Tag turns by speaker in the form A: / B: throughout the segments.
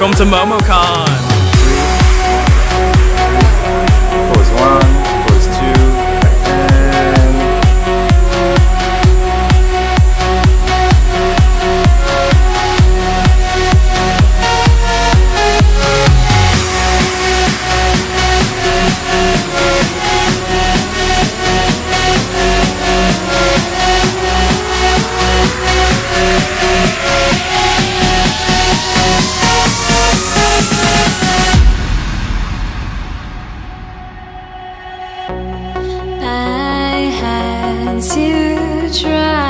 A: Welcome to MomoCon.
B: Pose one, I had to try.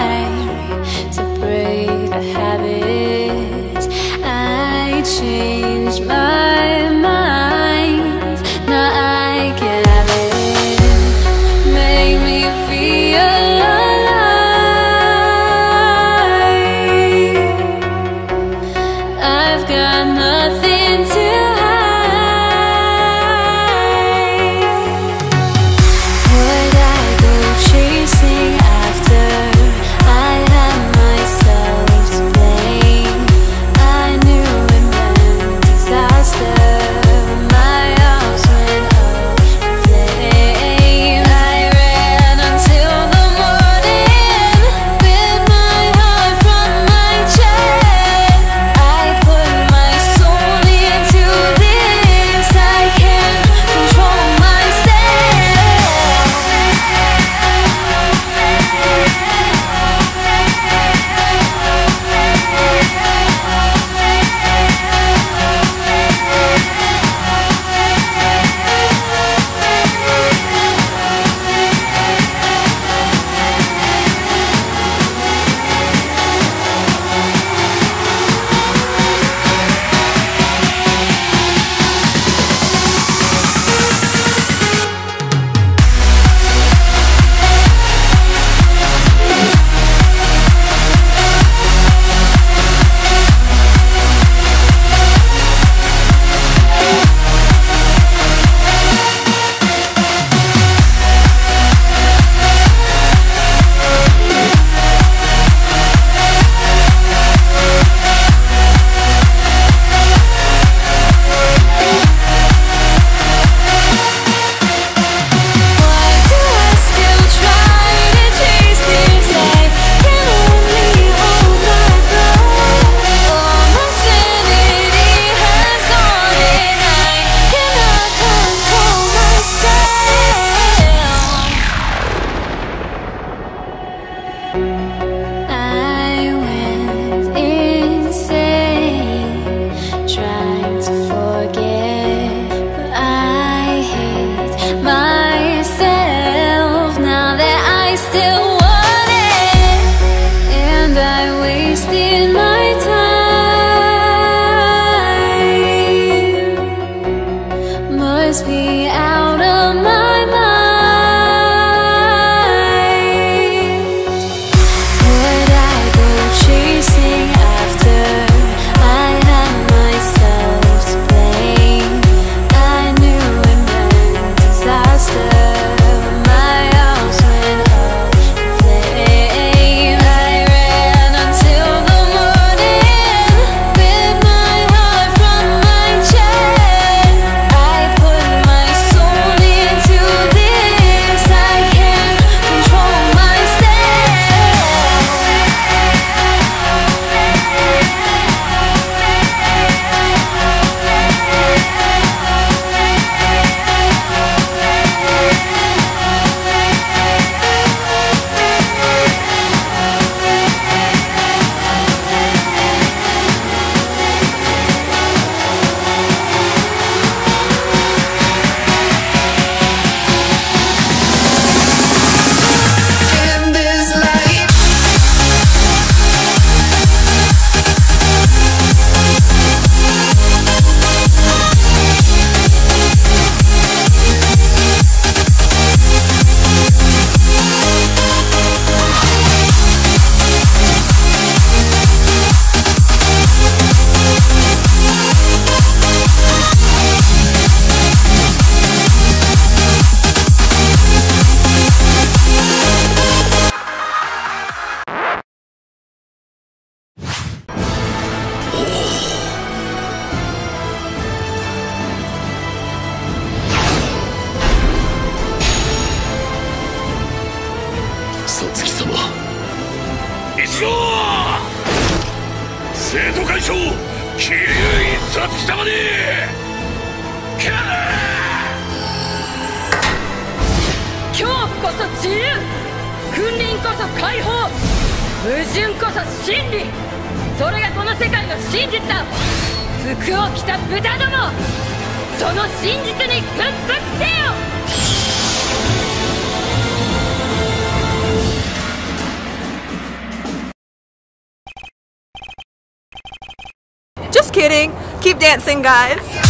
C: しろ生徒会長桐生一冊貴様に!
D: 恐怖こそ自由君臨こそ解放矛盾こそ真理それがこの世界の真実だ。服を着た豚どもその真実に屈服せよ
E: Just kidding. Keep dancing, guys.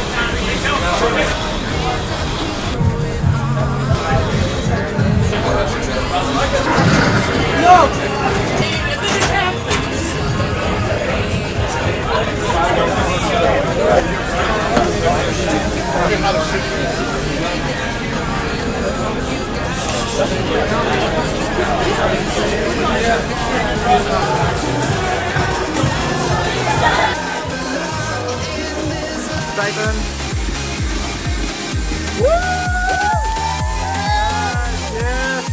B: Titan. Yes.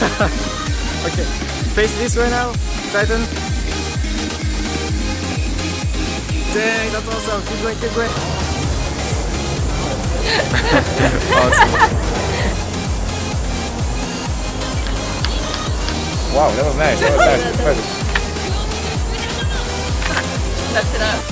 B: okay, face this way now, Titan. Dang, that's awesome. Keep going, keep going. awesome. Wow, that was nice. That was nice. Perfect.
F: That's it up.